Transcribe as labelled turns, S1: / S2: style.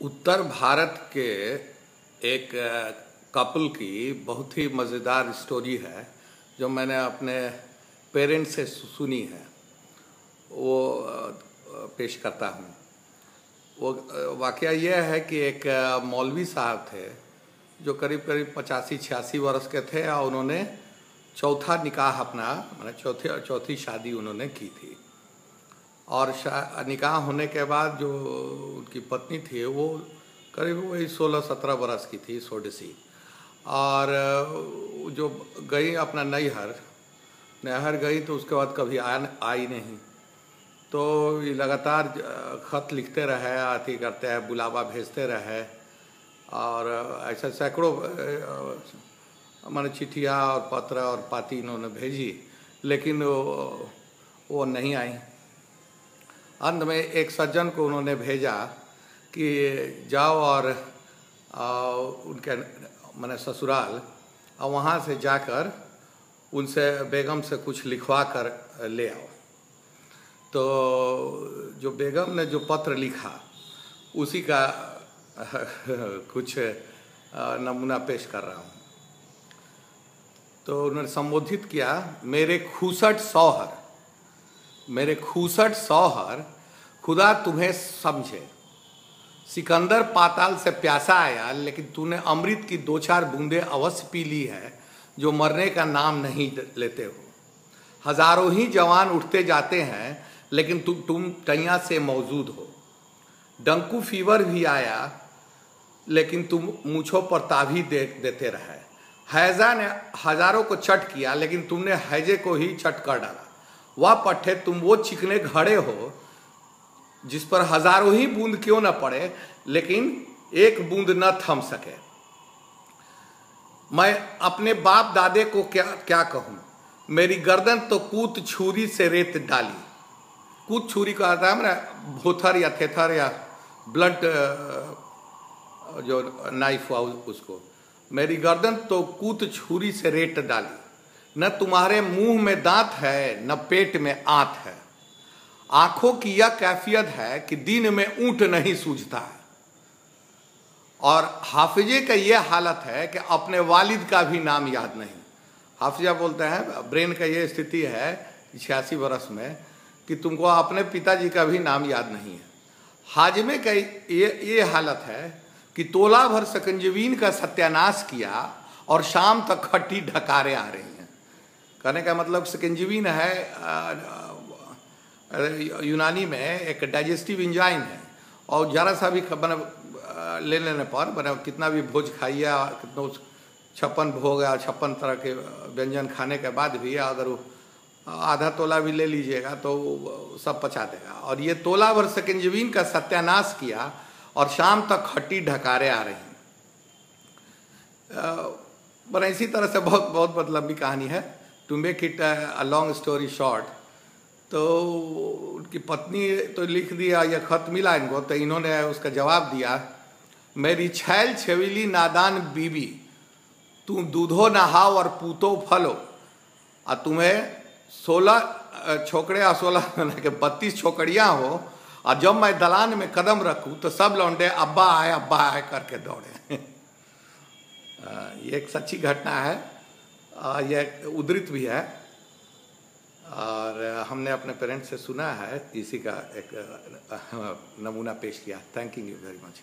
S1: उत्तर भारत के एक कपल की बहुत ही मज़ेदार स्टोरी है, जो मैंने अपने पेरेंट्स से सुनी है। वो पेश करता हूँ। वो वाक़ यह है कि एक मौलवी साहब थे, जो करीब करीब पचासी, छियासी वर्ष के थे, और उन्होंने चौथा निकाह अपना, मैंने चौथी चौथी शादी उन्होंने की थी। और निकाह होने के बाद जो उनकी पत्नी थी वो करीब वही सोलह सत्रह बरस की थी सोडसी और जो गई अपना नैहर नहर गई तो उसके बाद कभी आ आई नहीं। तो ये लगातार खत लिखते रहे अथी करते हैं बुलावा भेजते रहे। और ऐसे सैकड़ों मैंने चिट्ठियाँ और पत्र और पाती इन्होंने भेजी लेकिन वो, वो नहीं आई। अंत में एक सज्जन को उन्होंने भेजा कि जाओ और आ, उनके मैंने ससुराल और वहाँ से जाकर उनसे बेगम से कुछ लिखवा कर ले आओ। तो जो बेगम ने जो पत्र लिखा उसी का कुछ नमूना पेश कर रहा हूँ। तो उन्होंने संबोधित किया मेरे खूसट सौहर मेरे खूसट सौहर, खुदा तुम्हें समझे। सिकंदर पाताल से प्यासा आया, लेकिन तूने अमृत की दो चार बूंदे अवश्य पी ली है, जो मरने का नाम नहीं लेते हो। हज़ारों ही जवान उठते जाते हैं, लेकिन तुम तुम टैया से मौजूद हो। डंकू फीवर भी आया, लेकिन तुम मूछों पर ताभी दे, देते रहे। हैजा ने हज़ारों को चट किया, लेकिन तुमने हैजे को ही चट कर डाला। वह पट्टे तुम वो चिकने घड़े हो, जिस पर हज़ारों ही बूंद क्यों न पड़े, लेकिन एक बूंद न थम सके। मैं अपने बाप दादे को क्या क्या कहूँ? मेरी गर्दन तो कूत छुरी से रेत डाली। कूत छुरी का आता है ना, भोथर या थेथर या ब्लड जो नाइफ हुआ उसको। मेरी गर्दन तो कूत छुरी से रेत डाली। न तुम्हारे मुँह में दांत है, न पेट में आंत है। आँखों की यह कैफियत है कि दिन में ऊँट नहीं सूझता है। और हाफिजे का यह हालत है कि अपने वालिद का भी नाम याद नहीं। हाफिजा बोलते हैं, ब्रेन का यह स्थिति है छियासी वर्ष में कि तुमको अपने पिताजी का भी नाम याद नहीं है। हाजमे का ये ये हालत है कि तोला भर सकंजवीन का सत्यानाश किया और शाम तक खट्टी ढकारे आ रही हैं। कहने का मतलब सिकंजीवीन है यूनानी में एक डाइजेस्टिव इंजाइन है। और ज़रा सा भी बना ले लेने पर बना, कितना भी भोज खाइए, कितना छप्पन भोग या छप्पन तरह के व्यंजन खाने के बाद भी अगर आधा तोला भी ले लीजिएगा तो सब पचा देगा। और ये तोला भर सकंजवीन का सत्यानाश किया और शाम तक खट्टी ढकारे आ रही बना इसी तरह से बहुत बहुत बहुत लंबी कहानी है। To make it a long story short तो उनकी पत्नी तो लिख दिया, या खत मिला इनको। तो इन्होंने उसका जवाब दिया, मेरी छैल छविली नादान बीबी तू दूधो नहाओ और पूतो फलो। और तुम्हें सोलह छोकरे और सोलह के बत्तीस छोकड़ियाँ हो और जब मैं दलान में कदम रखूँ तो सब लौंडे, अब्बा आए अब्बा आए करके दौड़े। ये एक सच्ची घटना है। यह उद्धृत भी है। और हमने अपने पेरेंट्स से सुना है, इसी का एक नमूना पेश किया। Thank you very much